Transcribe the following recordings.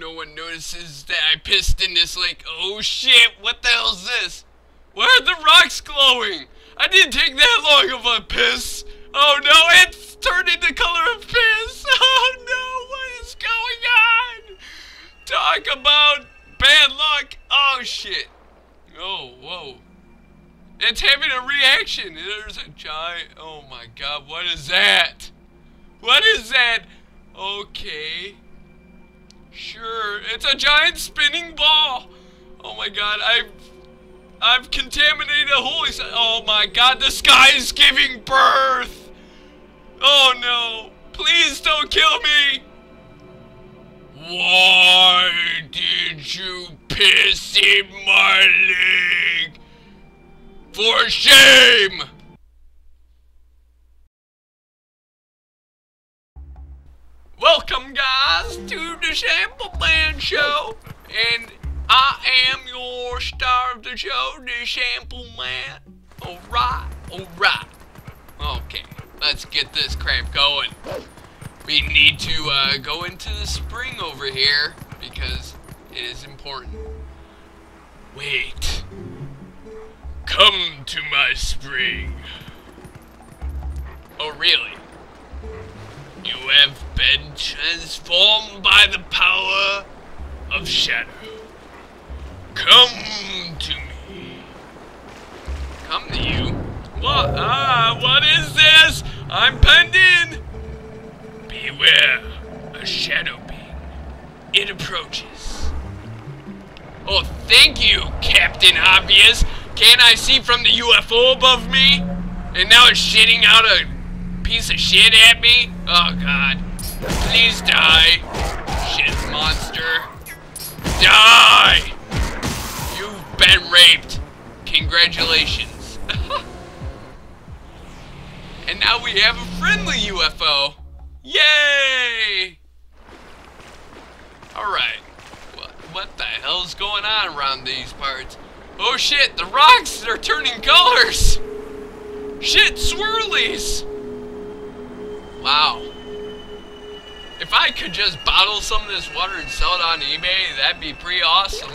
no one notices that I pissed in this lake. Oh shit, what the hell is this? Why are the rocks glowing? I didn't take that long of a piss. Oh no, it's turning the color of piss. Oh no, what is going on? Talk about bad luck. Oh shit. Oh, whoa. It's having a reaction. There's a giant. Oh my god, what is that? What is that? Okay. Sure, it's a giant spinning ball. Oh my god, I've I've contaminated a holy Oh my god, the sky is giving birth. Oh no. Please don't kill me. Why did you piss in my leg? For shame! Welcome, guys, to the Sample Man Show, and I am your star of the show, the Sample Man. Alright, alright. Okay, let's get this crap going. We need to uh, go into the spring over here because it is important. Wait. Come to my spring. Oh, really? You have been transformed by the power of shadow. Come to me. Come to you? What? Ah, what is this? I'm penned in. Beware, a shadow being. It approaches. Oh, thank you, Captain Obvious. Can't I see from the UFO above me? And now it's shitting out a piece of shit at me? Oh god. Please die. Shit monster. Die! You've been raped. Congratulations. and now we have a friendly UFO. Yay! Alright. What, what the hell's going on around these parts? Oh shit, the rocks are turning colors! Shit, swirlies! Wow. If I could just bottle some of this water and sell it on eBay, that'd be pretty awesome.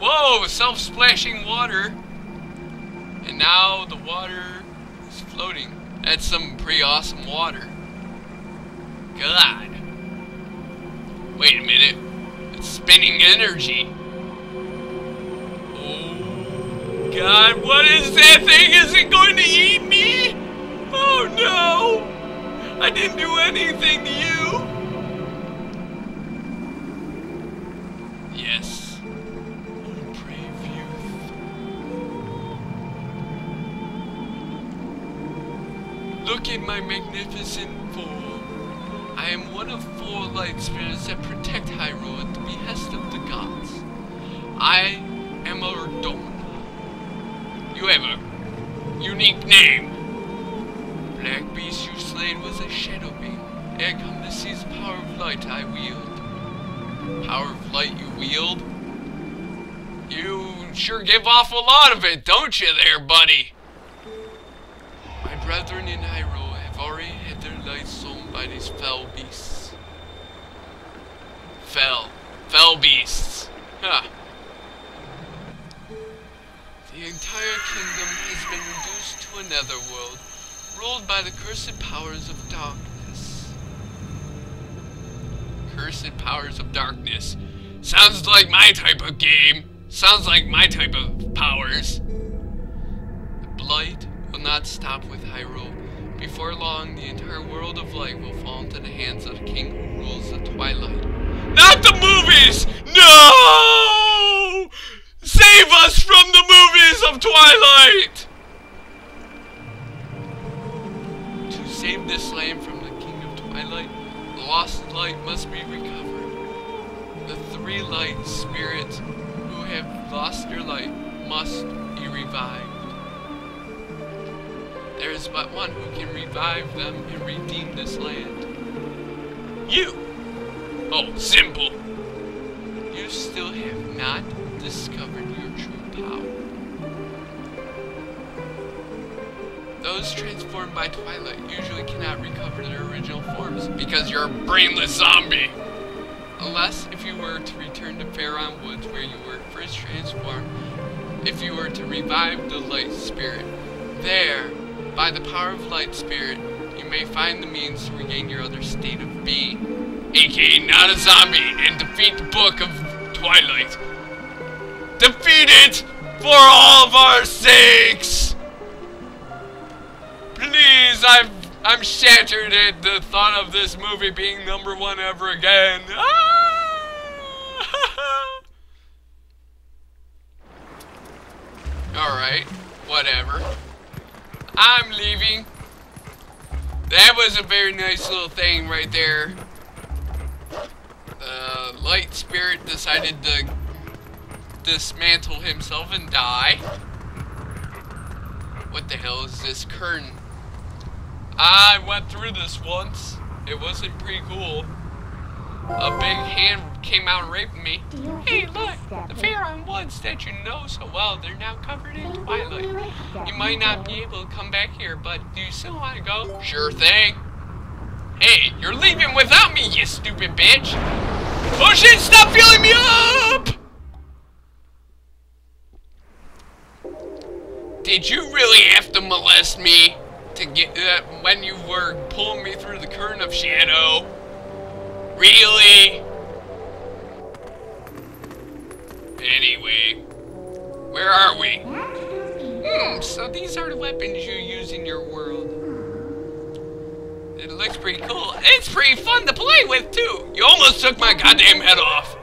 Whoa, self-splashing water. And now the water is floating. That's some pretty awesome water. God. Wait a minute. It's spinning energy. Oh, God, what is that thing? Is it going to eat me? Oh, no. I didn't do anything to you. Yes. Brave youth. Look at my magnificent form. I am one of four light spirits that protect Hyrule at the behest of the gods. I am a Ordona. You have a unique name. Black beast you slayed was a shadow being. Ere come to seize the power of light I wield. Power of light you wield? You sure give off a lot of it, don't you there, buddy? My brethren in Hyrule have already had their lights stolen by these fell beasts. Fell. Fell beasts. Huh. The entire kingdom has been reduced to another world ruled by the cursed powers of darkness. Cursed powers of darkness. Sounds like my type of game. Sounds like my type of powers. The blight will not stop with Hyrule. Before long, the entire world of light will fall into the hands of the king who rules the twilight. Not the movies! No! Save us from the movies of Twilight! Can revive them and redeem this land. You! Oh, simple! You still have not discovered your true power. Those transformed by Twilight usually cannot recover their original forms because you're a brainless zombie. unless if you were to return to Faron Woods where you were first transformed, if you were to revive the light spirit. There, by the power of light spirit, you may find the means to regain your other state of being, aka not a zombie, and defeat the Book of Twilight. Defeat it for all of our sakes! Please, I've I'm shattered at the thought of this movie being number one ever again. Ah! Alright, whatever. I'm leaving. That was a very nice little thing right there. The light spirit decided to dismantle himself and die. What the hell is this curtain? I went through this once. It wasn't pretty cool. A big hand came out and raped me. Hey, look! The Faron Woods that you know so well, they're now covered in twilight. You might not be able to come back here, but do you still want to go? Sure thing. Hey, you're leaving without me, you stupid bitch! Oh shit, stop filling me up! Did you really have to molest me? to get uh, when you were pulling me through the current of shadow. Really? Anyway, where are we? Hmm, so these are the weapons you use in your world. It looks pretty cool. It's pretty fun to play with, too. You almost took my goddamn head off.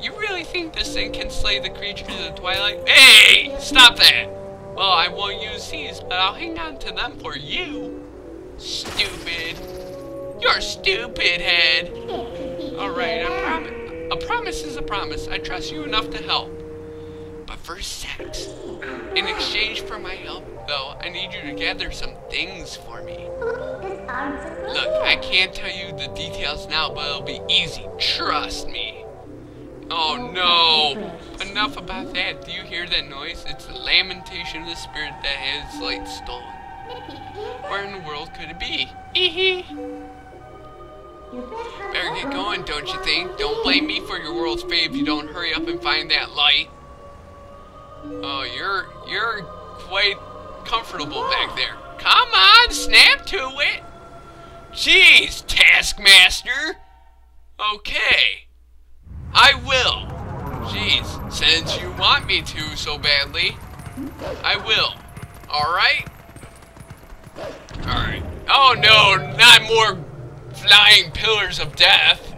You really think this thing can slay the creatures of the Twilight? Hey! Stop that! Well, I won't use these, but I'll hang on to them for you. Stupid. You're stupid, head. Promise is a promise. I trust you enough to help. But for sex. In exchange for my help, though, I need you to gather some things for me. Look, I can't tell you the details now, but it'll be easy. Trust me. Oh no! Enough about that. Do you hear that noise? It's the lamentation of the spirit that has light stolen. Where in the world could it be? Eehee! Better get going, don't you think? Don't blame me for your world's fate if you don't hurry up and find that light. Oh, you're you're quite comfortable back there. Come on, snap to it. Jeez, Taskmaster. Okay. I will. Jeez, since you want me to so badly, I will. Alright? Alright. Oh no, not more flying pillars of death.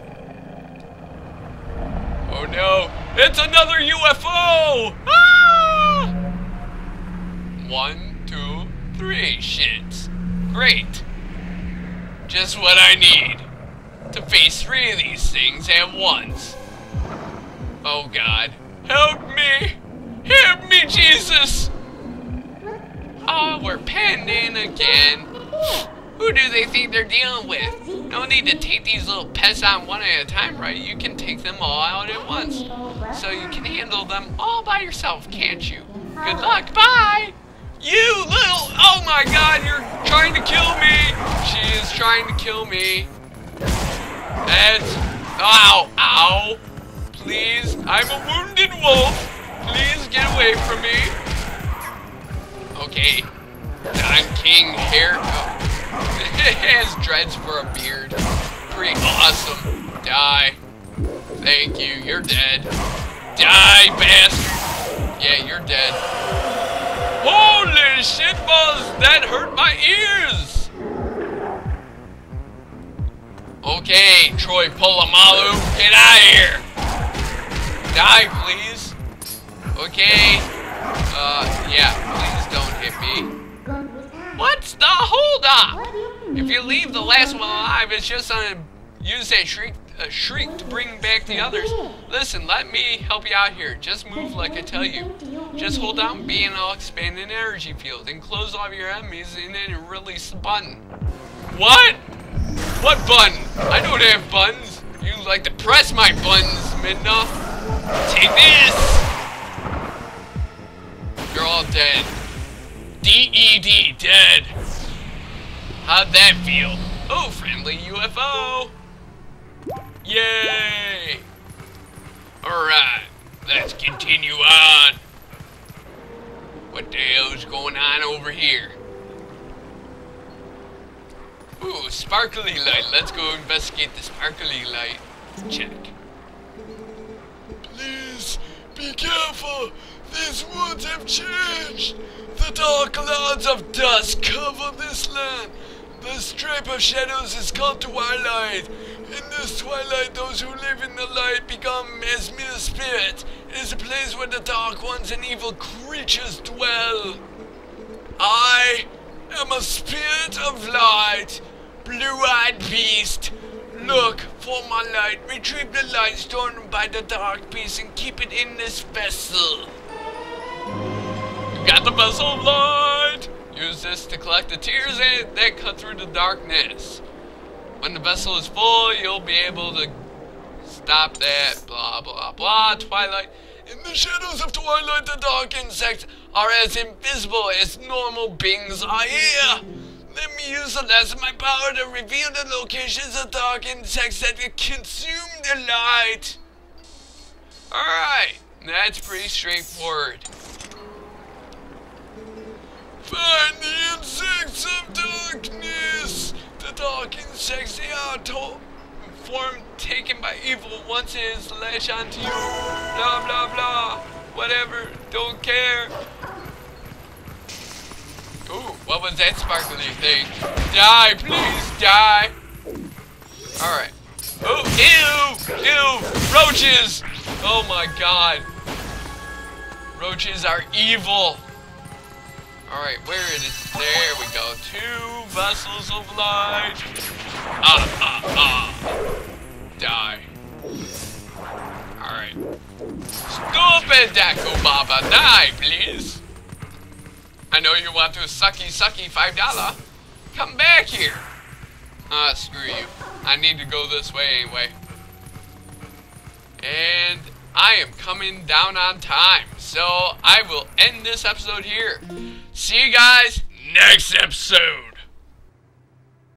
Oh no, it's another UFO! Ah! One, two, three shits. Great. Just what I need. To face three of these things at once. Oh God. Help me! Help me, Jesus! Oh, we're penned in again. Who do they think they're dealing with? No need to take these little pests on one at a time, right? You can take them all out at once. So you can handle them all by yourself, can't you? Good luck, bye! You little... Oh my god, you're trying to kill me! She is trying to kill me. That's... Ow, ow. Please, I'm a wounded wolf. Please get away from me. Okay. I'm King hair. Oh. Has dreads for a beard. Pretty awesome. Die. Thank you. You're dead. Die, bastard. Yeah, you're dead. Holy shit balls! That hurt my ears! Okay, Troy Polamalu, get out of here! Die, please. Okay. Uh, yeah, please don't hit me. What's the hold up? If you leave the last one alive, it's just gonna use that shriek, uh, shriek to bring back the others. Listen, let me help you out here. Just move like I tell you. Just hold down B and I'll expand an energy field and close off your enemies and then release the button. What? What button? I don't have buttons. You like to press my buttons, Midna. Take this! You're all dead. D-E-D, dead. How'd that feel? Oh, friendly UFO. Yay! Alright, let's continue on. What the hell's going on over here? Ooh, sparkly light. Let's go investigate the sparkly light. Check. Please, be careful. These woods have changed. The dark clouds of dust cover this land. The stripe of shadows is called twilight. In this twilight, those who live in the light become as mere spirits. It is a place where the dark ones and evil creatures dwell. I am a spirit of light, blue-eyed beast. Look for my light. Retrieve the light stolen by the dark beast and keep it in this vessel. Got the vessel light. Use this to collect the tears and that cut through the darkness. When the vessel is full, you'll be able to stop that. Blah, blah, blah. Twilight. In the shadows of twilight, the dark insects are as invisible as normal beings are here. Let me use the last of my power to reveal the locations of dark insects that consume the light. Alright, that's pretty straightforward. Find the insects of darkness! The dark insects, they are to form taken by evil once it is lashed onto you. Blah, blah, blah. Whatever, don't care. Ooh, what was that sparkly thing? Die, please, die. Alright. Oh, ew, ew, roaches. Oh my god. Roaches are evil. Alright, where it is? There we go. Two vessels of light. Ah, ah, ah. Die. Alright. Stupid Deku Baba, die, please. I know you want to sucky sucky five dollar. Come back here. Ah, screw you. I need to go this way anyway. And I am coming down on time. So I will end this episode here. See you guys next episode.